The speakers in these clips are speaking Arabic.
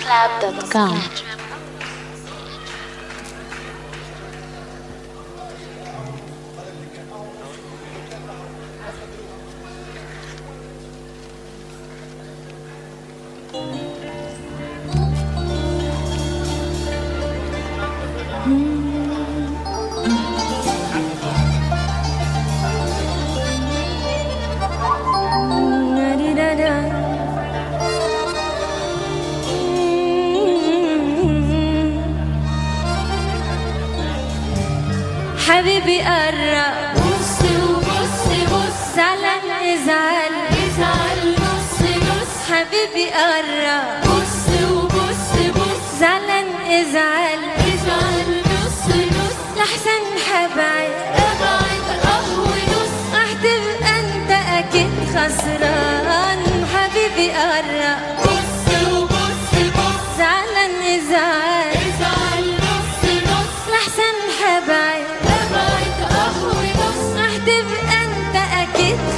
SoundCloud.com. يقرب بص وبص بص. زعلان إزعل. إزعل. نص نص. لحسن حبعد أبعد قهوة نص هتبقى أنت أكيد خسران. حبيبي قرب بص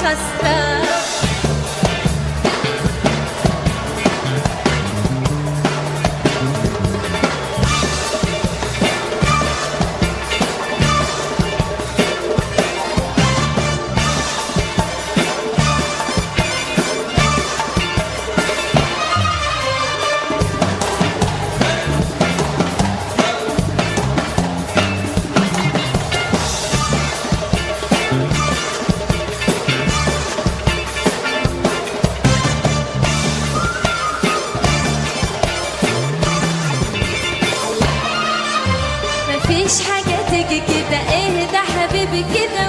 خسران. حبيبي كده اهدى حبيبي كده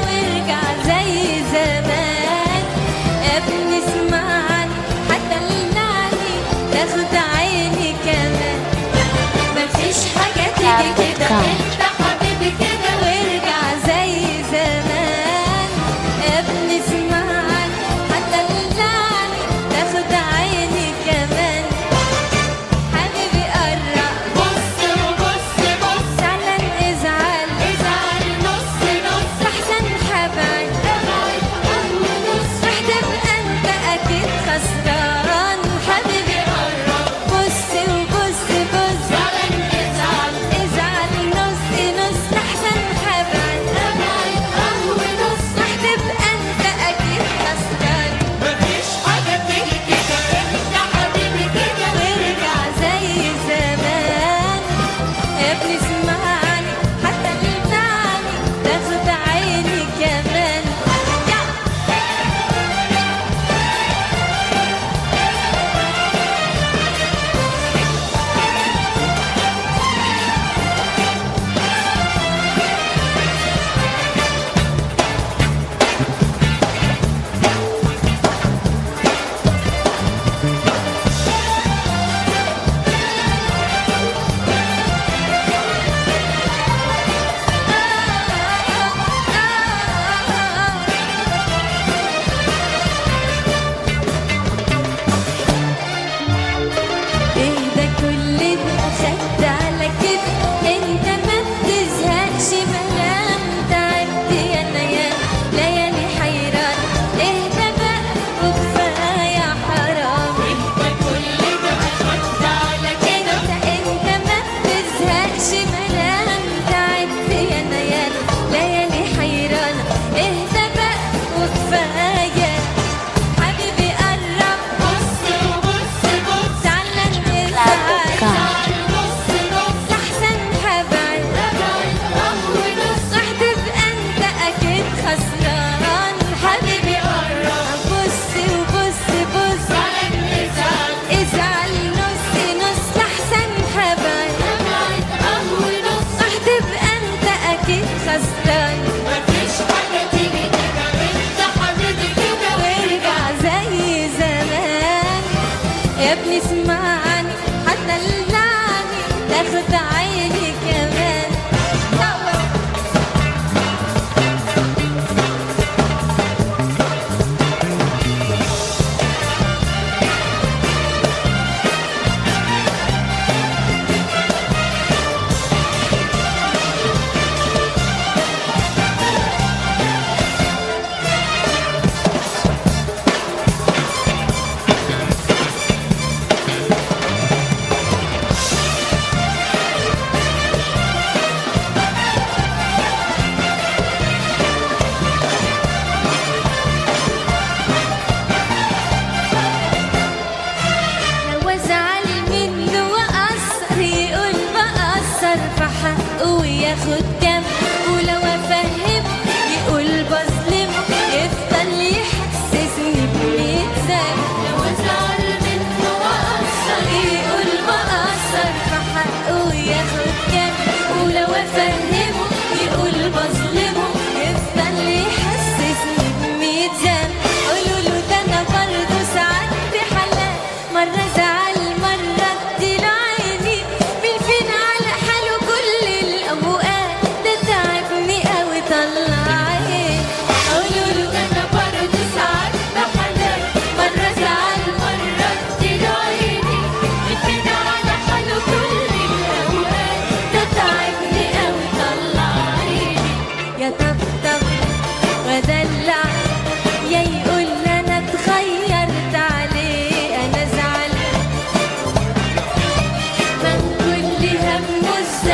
hasta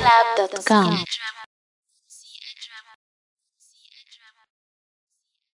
club.com